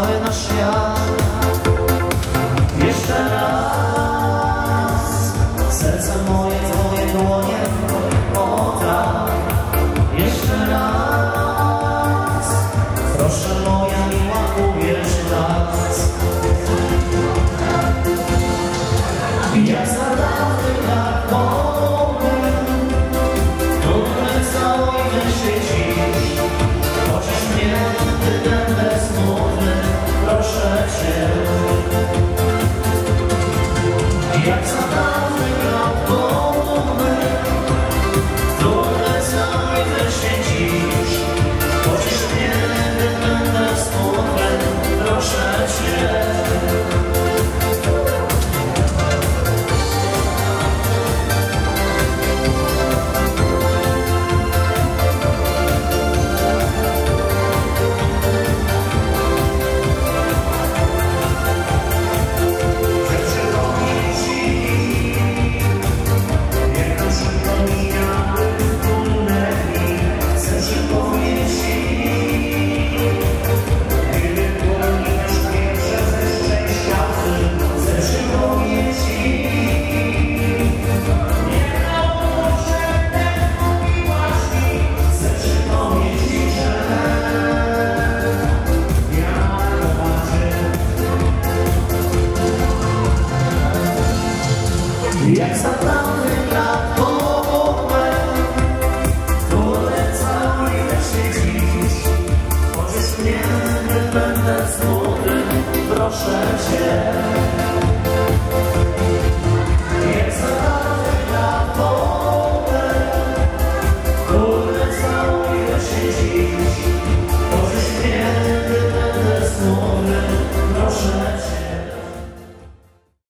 cały nasz świat. Jeszcze raz, serce moje, twoje dłonie, Independence Day.